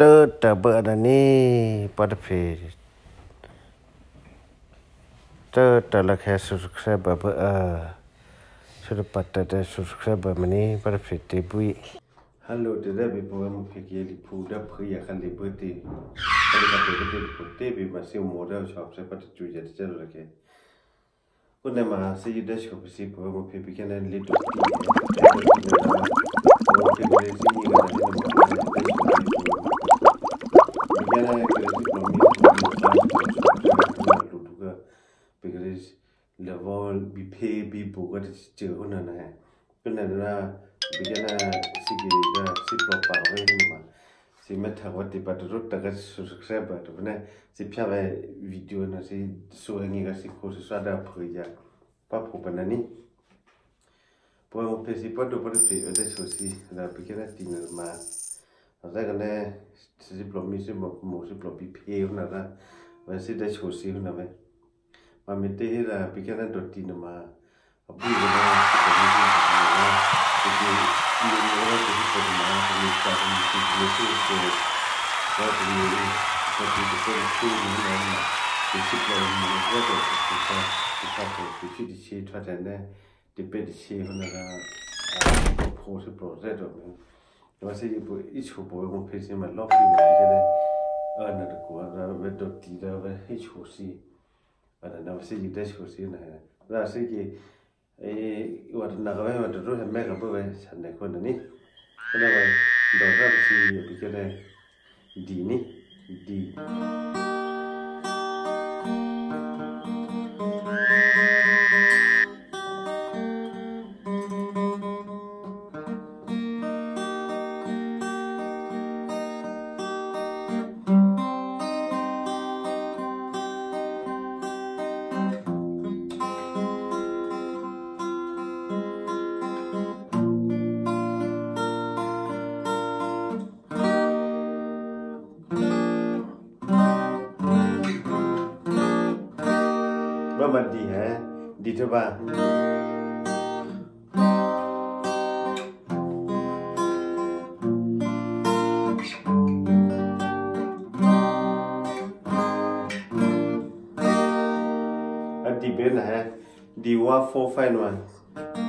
tơ tờ bữa là ni bắt phì tơ tờ là khai sử dụng xe bờ bữa sử dụng bắt tờ tờ sử dụng xe bờ mà ni bắt phì tì bụi Hello, today we program fikir lipu dah pergi akan dibuat. Kalau kita pergi lipu, tapi masih modal shop seperti cuci jadi jalur lagi. Kuna mahasi dash ko pisi po mo pipike na lito. Mo pipike na sini ka na lito era creative economy because the world we pay people what is to na na kuna na bigana sigi da si propa si meta what the ta ga to na si pya video na si so ngi ga si ko so da phya pa pho ni po pe si pa do pa pe de so si da ma 어제가네 시블로미 시뭐 시블로비 피우나라 원시대 조시우나베 마메테헤라 비케나 도티나마 아부르나 Det er bedre at se, hvordan der er på processen. Yawasa yipu ichiku bo yungu pechi ma lopi yungu yigele ana rikuwa, ra wedo ti, ra we ichiku si, wada yawasa yi dachiku si yunga yaya. Ra number बनती है डिटोबा depend है डी वा four five one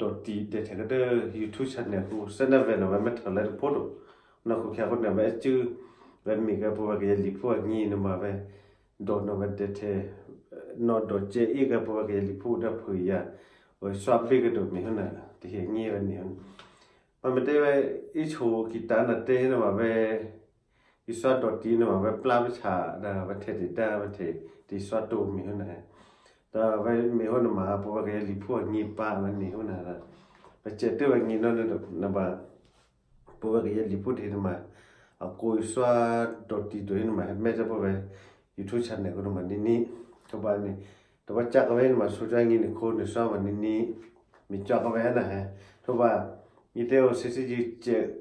doti de thega de youtube channel ko sena ve no ma thala de podo na ko kya ko na ma chu ve mi ga po ga li po ni no ma ve do no ve de the no do che i ga po ga li po da phu ya o swa pe ga do mi hna de he ni ve ni ma me de ve i chu ki ta na te no ma ve i swa do ti no ma ve pla cha da ve the de da ve the di swa to mi na ta ve me ho na ma po ba ge li po ni pa na ni ho na la ba che te ba ni no a ko so a to ti to ni ma me ja po ba youtube channel ko ma ni ni to ba mi si si ji ti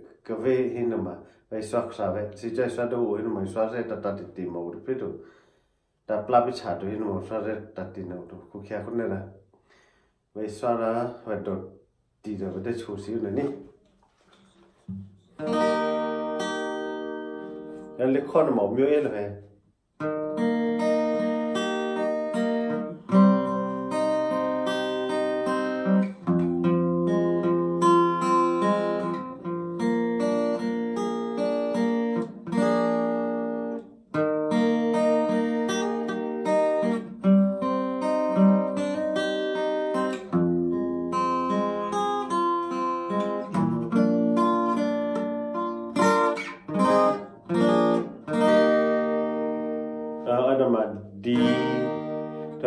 ti त प्लापी छाटो हेर्नु म सरे तिनहरू खुकियाएको निरा सरा तिनहरू चाहिँ छोर्सी हुनु नि ख नम्म्यो भए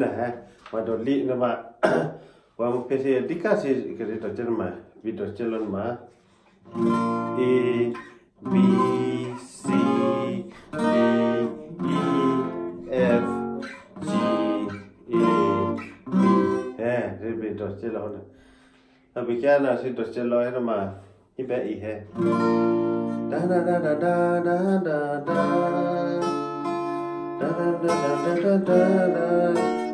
nè ha mà đột lị nó mà và một cái gì đi cả gì cái gì đó chân mà vì đó chân luôn mà E B C D E F G E, B ha thế vì đó chân luôn này là vì cái nào thì đó chân luôn hết mà như bé ý ha da da da da da da da da da da da da da da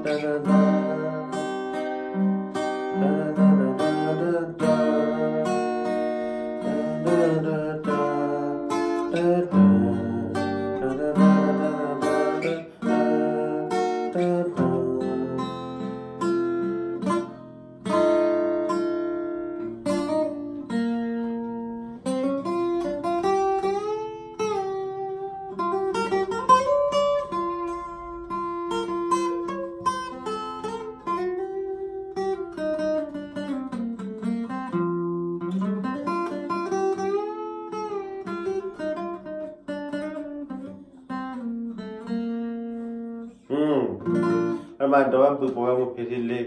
mando am tu po am le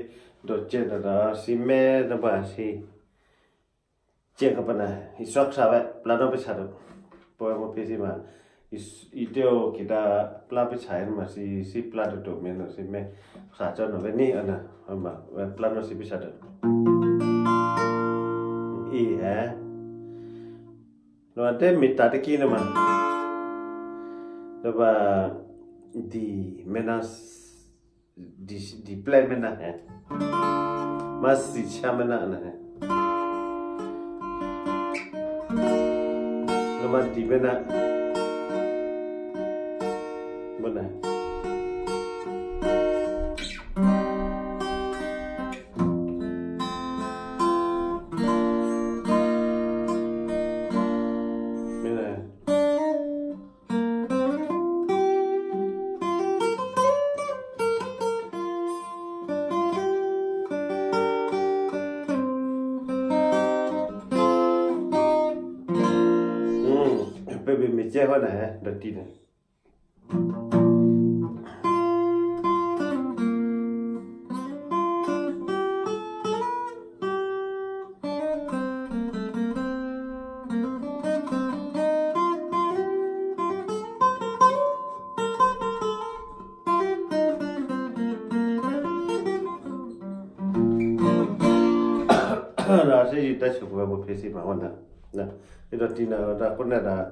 do che da da si me da ba si che ka pana iswak sa ba plano pe charo po am pisi ma is iteo kita pla pe chair ma si si pla do to me no si me sa cha no ve ni ana ma plano si pe charo i ha no ate mita te ki no ma da ba di menas डिप्लाई में ना है मस्त इच्छा में ना आना है डी में ना बना bây bị mình che hơn này đặt đi này ra se ji ta chu ba mo phesi ma cái na ida tina ra ko na da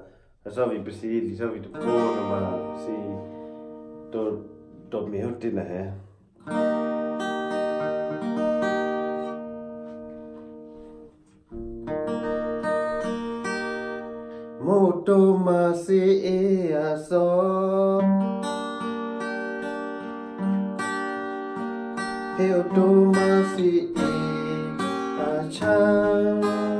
så så har vi Savi presidente, savi tu kono ma si to to mi hotti lähe. Moto ma se e aso. Heo to ma se e achan.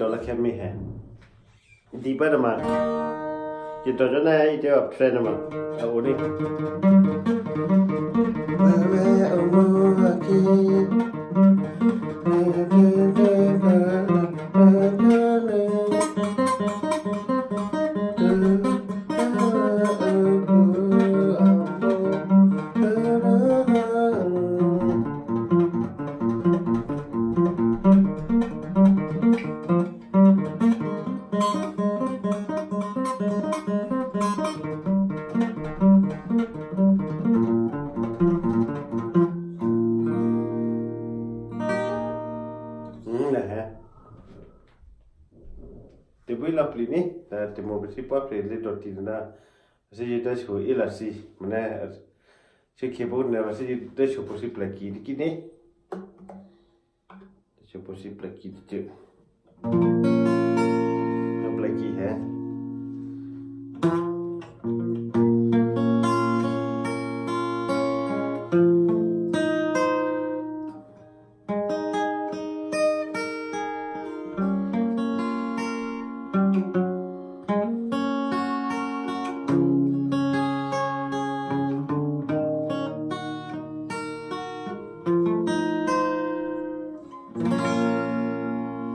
ดอลลาร์แค่ไม่แหงดีปะนะมาจิตตจะแน่จะแบบเทรนมาเอาดิ w h e มา a อ e y o ᱛᱮᱢᱚᱵᱮ ᱥᱤᱯᱟᱯᱨᱮ ᱞᱮᱫᱚᱨᱛᱤᱱᱟ ᱡᱮᱭᱮᱫᱟᱥ ᱠᱚ ᱮᱞᱟᱨᱥᱤ ᱢᱟᱱᱮ ᱪᱮᱠᱮᱵᱚᱱ ᱱᱮᱨᱚᱥᱤ ᱮᱞᱟᱨᱥᱤ ᱛᱮᱢᱚᱵᱮ ᱥᱤᱯᱟᱯᱨᱮ ᱞᱮᱫᱚᱨᱛᱤᱱᱟ ᱡᱮᱭᱮᱫᱟᱥ ᱠᱚ ᱮᱞᱟᱨᱥᱤ ᱢᱟᱱᱮ ᱪᱮᱠᱮᱵᱚᱱ ᱱᱮᱨᱚᱥᱤ ᱮᱞᱟᱨᱥᱤ ᱛᱮᱢᱚᱵᱮ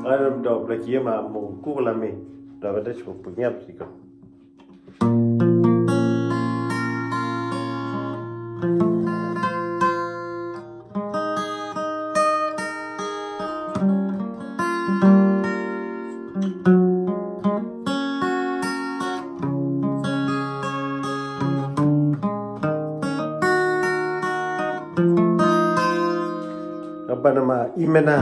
Arab da plakiye ma mo kugla me da bada chko punya psika apa nama imena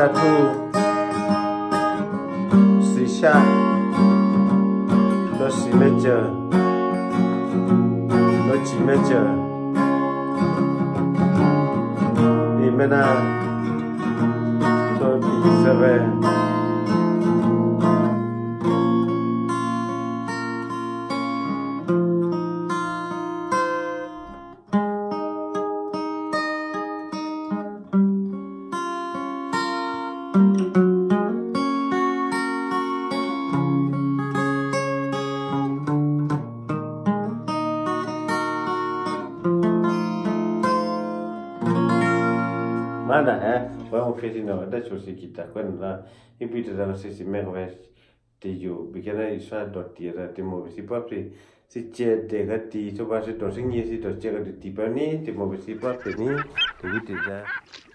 satu si sharp si major do si major e fesi nawa da chosi ki ta kwen la ipi ta dana sisi meh wes ti yu bika na iswa do ti ra mo besi si che de ga ti so ba si si si do che ga ni mo besi pa ni ti